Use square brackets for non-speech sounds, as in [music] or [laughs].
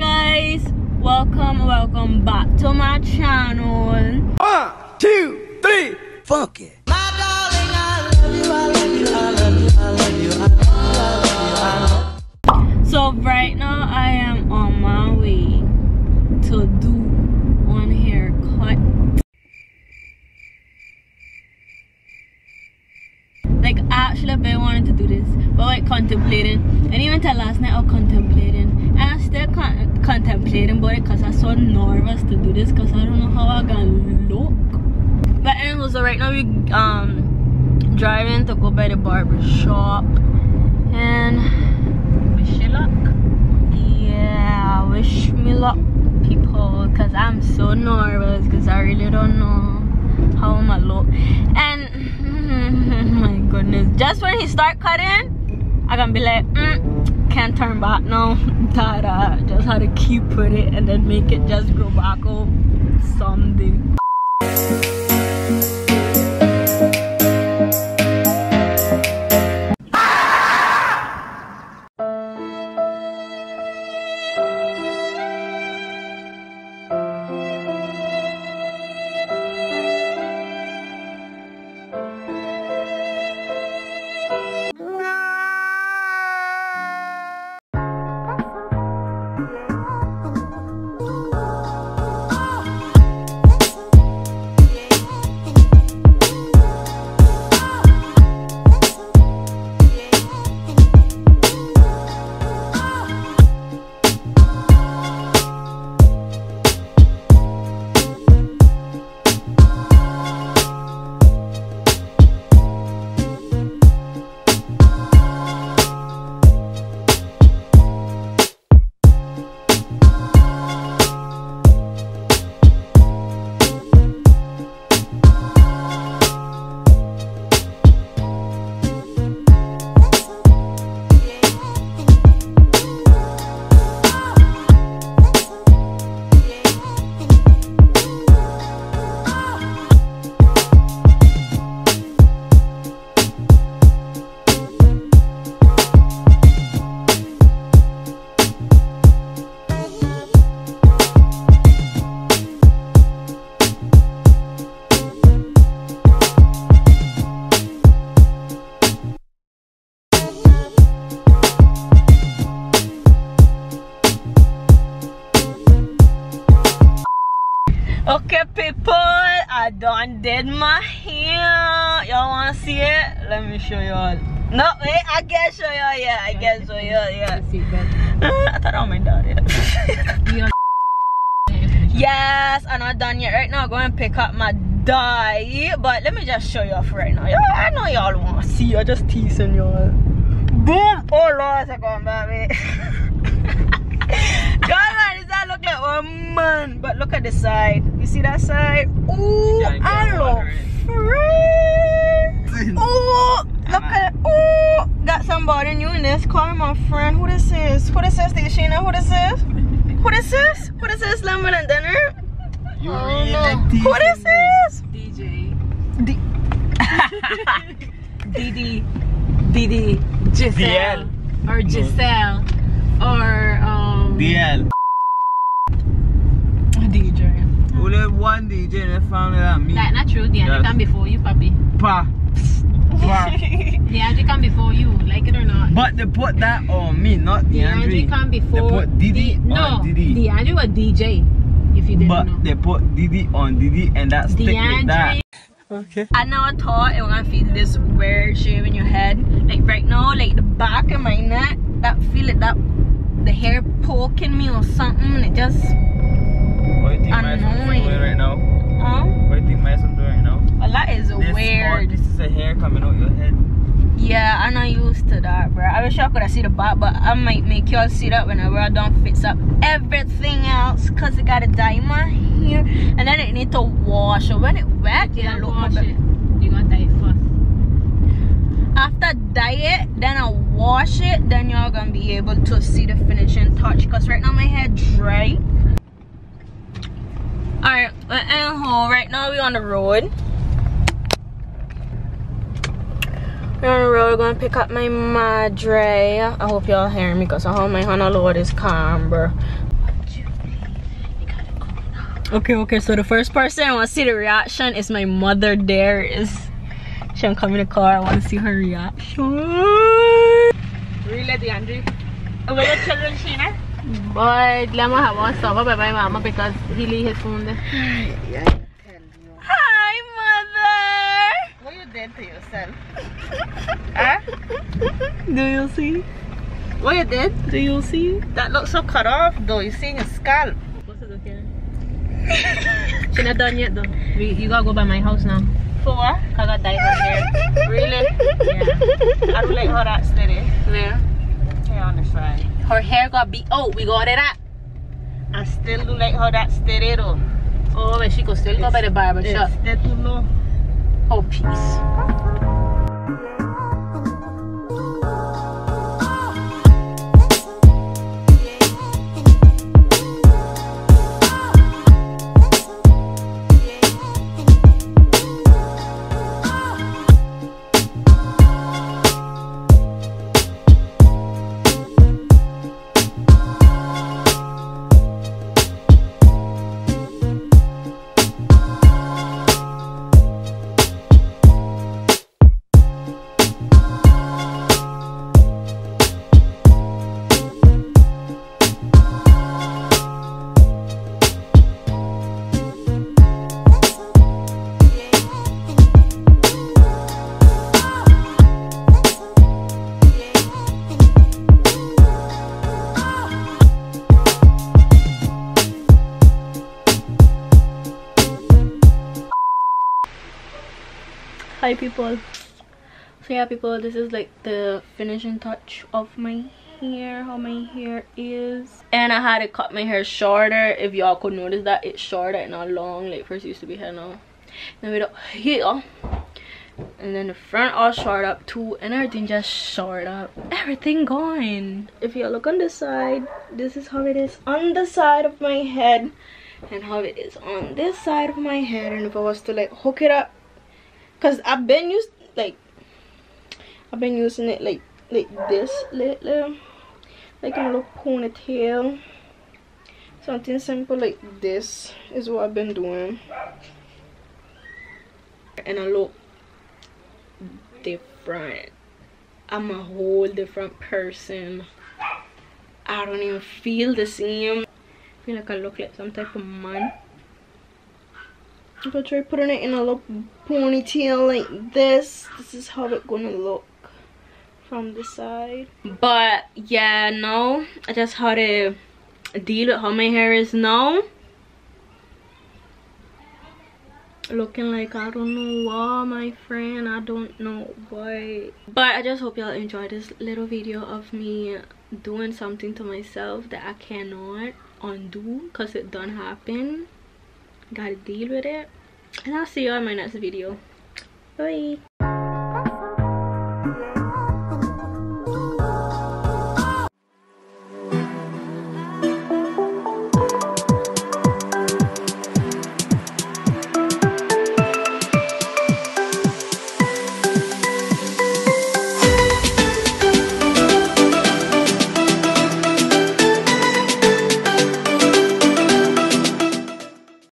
hi guys welcome welcome back to my channel. One, two, three, fuck it. so right now i am on my way to do one haircut. Like I actually been wanting to do this but like contemplating even till last night was contemplating. And i'm still con contemplating about it because i'm so nervous to do this because i don't know how i'm gonna look. But anyways so right now we um driving to go by the barber shop. And wish you luck. Yeah wish me luck people because i'm so nervous because i really don't know how i'm gonna look. And [laughs] my goodness just when he start cutting i gonna be like mm, can't turn back now [laughs] Ta-da. just how to keep with it and then make it just grow back up someday Okay, people, I done did my hair. Y'all wanna see it? Let me show y'all. No, wait, I can show y'all. Yeah, I can show y'all. Yeah. I thought I was my daughter. [laughs] [laughs] yes, I'm not done yet. Right now, I'm going to pick up my dye. But let me just show you off right now. Yeah, I know y'all wanna see. I'm just teasing y'all. Boom! Oh Lord, it's going baby. [laughs] God, man, look a man? But look at the side. You see that side? Ooh, I love friend. Ooh, look at Ooh, got somebody new in this car, my friend. Who this is? Who this is, Sheena? Who this is? Who this is? Who this is? Lemon and dinner? You Oh no. Who this is? DJ. D- [laughs] [laughs] Didi. Didi. Jezel. DL. Or Jezel. Or um DL. DJ. Only one DJ in the family that me. That not true. DeAndre Yes. come before you, puppy. Pa. [laughs] Pa. DeAndre come before you, like it or not. But they put that on me, not DeAndre DeAndre. come before. They put Didi D- no, on Didi. DeAndre was DJ. If you didn't But know. they put Didi on Didi and that's stick with that. DeAndre. Okay. I never thought it was gonna feel this weird shape in your head. Like right now, like the back of my neck, that feel it that the hair poking me or something, and it just What do you think my son's doing right now? um What do you think my son's doing right now? well that is This, weird. Or this is a hair coming out your head. Yeah, I'm not used to that, bro. I wish I could have see the back, but I might make y'all see that whenever I don't fix up everything else, cause it got a dye my hair, and then it need to wash. So when it wet, Yeah, it look wash it. You gonna dye it first. after dye it then i wash it then y'all gonna be able to see the finishing touch because right now my hair dry all right anyhow right now we on the road we're on the road we're gonna pick up my madre i hope y'all hear me because i hope my honolulu is calm bro Okay, okay, so the first person I want to see the reaction is my mother there is she gonna come in the car. I want to see her reaction. Really, DeAndre? Oh, Where your children, Sheena? Boy, let me have one supper by my mama because he leave his phone there. Hi, mother. What you did to yourself? [laughs] huh? Do you see? What you did? Do you see? That looks so cut off though. You seen your scalp. What's it okay? she not done yet though. We, you gotta go by my house now. For what? I got dye her hair. Really? Yeah. I don't like how that steady. There. Here on the side. Her hair got beat. Oh, we got it at. I still do like how that though. Oh, but she could still go by the barber shop. It's still too low. Oh, peace. Hi, people. So yeah, people, this is like the finishing touch of my hair, how my hair is. And I had to cut my hair shorter. If y'all could notice that it's shorter and not long. Like first used to be hair now. Now we here. And then the front all short up too. And everything just short up. Everything gone. If you look on the side, this is how it is on the side of my head. And how it is on this side of my head. And if I was to like hook it up Cause I've been used like I've been using it like like this lately. Like a little ponytail. Something simple like this is what I've been doing. And I look different. I'm a whole different person. I don't even feel the same. I feel like I look like some type of man. I'm gonna try putting it in a little ponytail like this. This is how it's gonna look from the side. But yeah, no, I just how to deal with how my hair is now. Looking like I don't know why, my friend. I don't know why. But I just hope y'all enjoy this little video of me doing something to myself that I cannot undo because it done happen gotta deal with it. And i'll see you in my next video. Bye